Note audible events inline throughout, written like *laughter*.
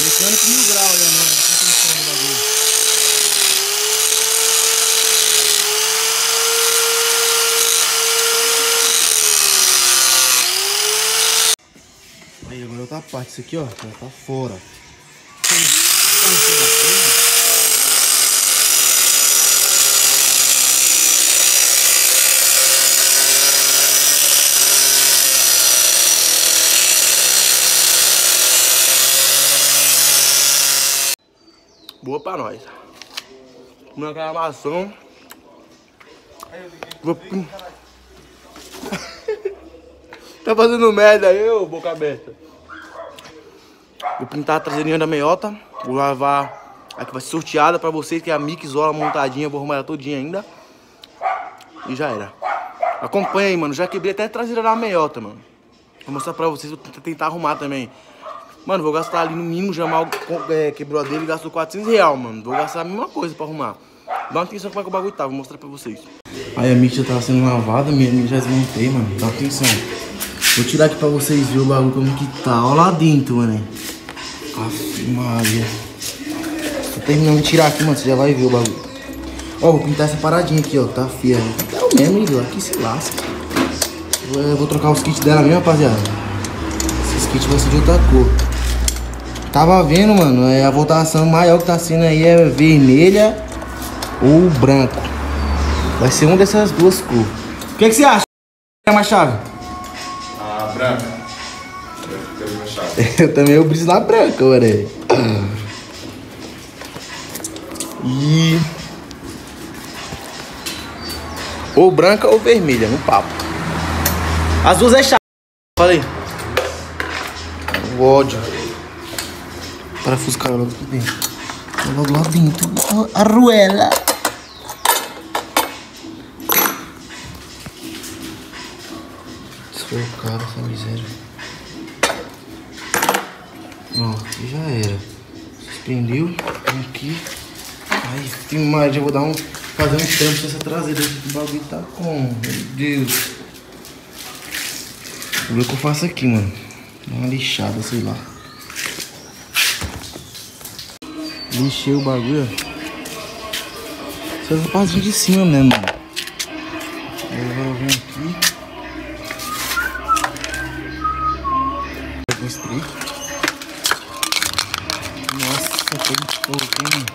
Mecânico mil graus, né, mano? Presta atenção no bagulho. Aí, agora outra parte. Isso aqui, ó, já tá fora. Boa pra nós. Comendo aquela maçã. Tá fazendo merda aí, ô boca aberta. Vou pintar a traseirinha da meiota. Vou lavar. Aqui vai ser sorteada pra vocês, que é a Mixola montadinha. Vou arrumar ela todinha ainda. E já era. Acompanha aí, mano. Já quebrei até a traseira da meiota, mano. Vou mostrar pra vocês. Vou tentar arrumar também. Mano, vou gastar ali no mínimo. Jamal é, quebrou a dele e gastou 400 real, mano. Vou gastar a mesma coisa pra arrumar. Dá uma atenção como é que o bagulho tá. Vou mostrar pra vocês. Aí a já tava sendo lavada. Minha Mix já desmontei, mano. Dá atenção. Vou tirar aqui pra vocês verem o bagulho como que tá. Olha lá dentro, mano. Aff, Maria. Tô terminando de tirar aqui, mano. Você já vai ver o bagulho. Ó, vou pintar essa paradinha aqui, ó. Tá feia. É o mesmo, Igor. Aqui se lasca. Eu vou trocar os kits dela mesmo, rapaziada. Esses kits vão ser de outra cor. Tava vendo, mano. É, a votação maior que tá sendo aí é vermelha ou branco. Vai ser uma dessas duas cores. O que, que você acha? É mais chave? A branca. Eu. *laughs* Eu também eu briso na branca, mano. E. Ou branca ou vermelha, no papo. As duas é chave. Falei. O ódio. Parafuso cara logo dentro. Logo lá dentro. A ruela. Desfocar essa miséria. Aqui já era. Suspendeu. Aqui. Ai, filmar, já vou dar um. Fazer um trampo nessa traseira que O bagulho tá com. Meu Deus. O que eu faço aqui, mano. Uma lixada, sei lá. Lixei o bagulho, ó. Essa de cima mesmo, mano. Aí eu vou vir aqui. Com spray. Nossa, pouco, hein, mano.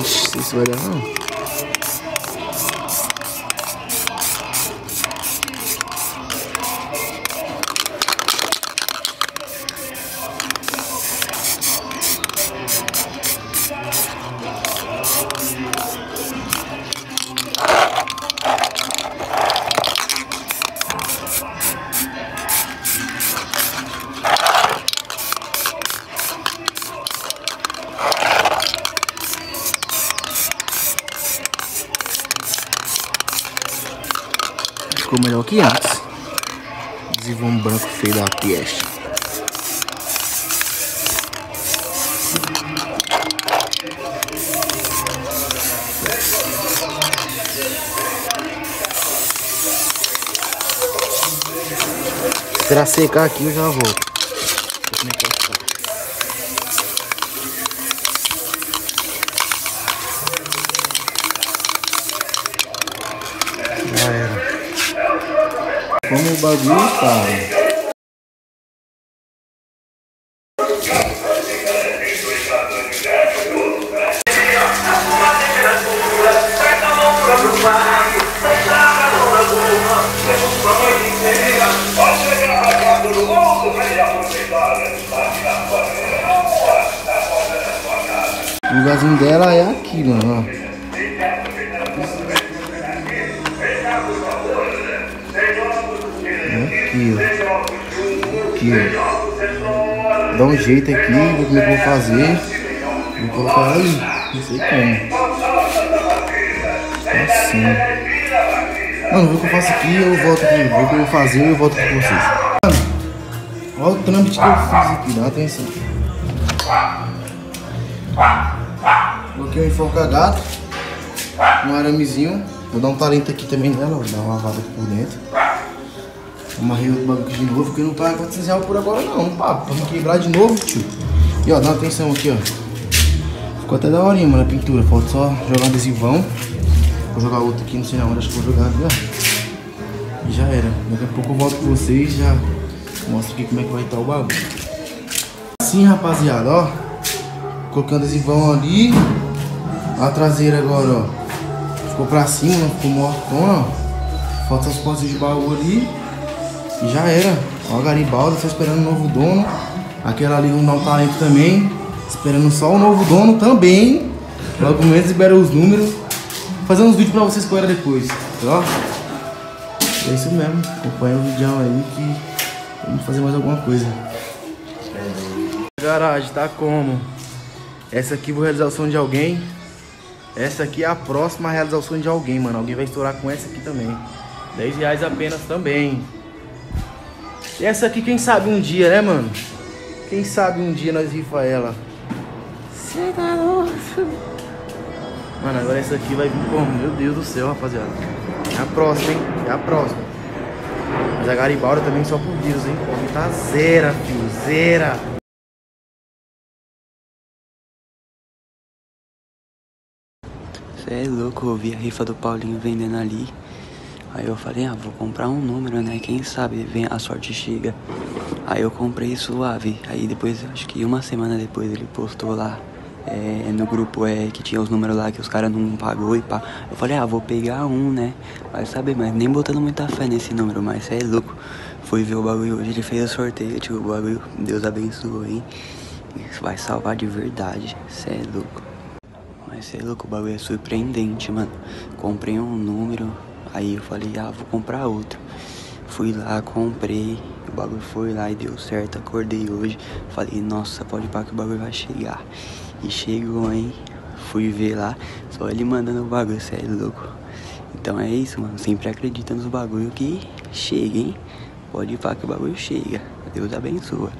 Ixi, se vai dar não. Ficou melhor que antes. Adesivo um branco feio da Pieste. Esperar secar aqui eu já volto. Como é que vai ficar. Já bagulho tá. O lugarzinho dela é aqui, mano. Aqui, ó. Dá um jeito aqui, ver como é que eu vou fazer. Vou colocar aí. Não sei como. Assim. Mano, o que eu faço aqui eu volto aqui. Vê o que eu vou fazer e eu volto aqui com vocês. Mano, olha o trâmite que eu fiz aqui, dá atenção. Coloquei um enforca gato. Um aramezinho. Vou dar um talento aqui também nela, ó. Dar uma lavada aqui por dentro. Amarrei outro bagulho de novo, porque não paga 400 reais por agora não, papo. Me quebrar de novo, tio. E ó, dá uma atenção aqui, ó. Ficou até da horinha, mano, a pintura. Falta só jogar um adesivão. Vou jogar outro aqui, não sei na onde, acho que vou jogar ó. E já era. Daqui a pouco eu volto com vocês já mostro aqui como é que vai estar o bagulho. Assim, rapaziada, ó. Um adesivão ali. A traseira agora, ó. Ficou pra cima, não ficou mortona, ó. Falta as portas de baú ali. E já era. Ó, Garibaldi, só esperando o novo dono. Aquela ali dar um talento também. Esperando só o novo dono também. Logo menos libera os números. Fazer uns vídeos pra vocês ela depois. Ó. É isso mesmo. Acompanha o vídeo aí que vamos fazer mais alguma coisa. Garagem, tá como? Essa aqui vou realizar o sonho de alguém. Essa aqui é a próxima realização de alguém, mano. Alguém vai estourar com essa aqui também. 10 reais apenas também. E essa aqui, quem sabe um dia, né, mano? Quem sabe um dia nós rifa ela. Cê tá louco? Mano, agora essa aqui vai vir como? Meu Deus do céu, rapaziada. É a próxima, hein? É a próxima. Mas a Garibaldi também só por Deus, hein? Tá zera, filho. Zera. Você é louco, eu vi a rifa do Paulinho vendendo ali. Aí eu falei, ah, vou comprar um número, né? Quem sabe vem a sorte chega. Aí eu comprei suave. Aí depois, acho que uma semana depois ele postou lá é, no grupo é, que tinha os números lá que os caras não pagou e pá. Eu falei, ah, vou pegar um, né? Vai saber, mas nem botando muita fé nesse número, mas cê é louco. Fui ver o bagulho hoje, ele fez o sorteio, tipo, o bagulho, Deus abençoe, hein? Isso vai salvar de verdade, cê é louco. Mas cê é louco, o bagulho é surpreendente, mano. Comprei um número, aí eu falei, ah, vou comprar outro. Fui lá, comprei, o bagulho foi lá e deu certo. Acordei hoje, falei, nossa, pode parar que o bagulho vai chegar. E chegou, hein? Fui ver lá, só ele mandando o bagulho, é louco. Então é isso, mano. Sempre acredita nos bagulho que chega, hein? Pode pra que o bagulho chega. Deus abençoa.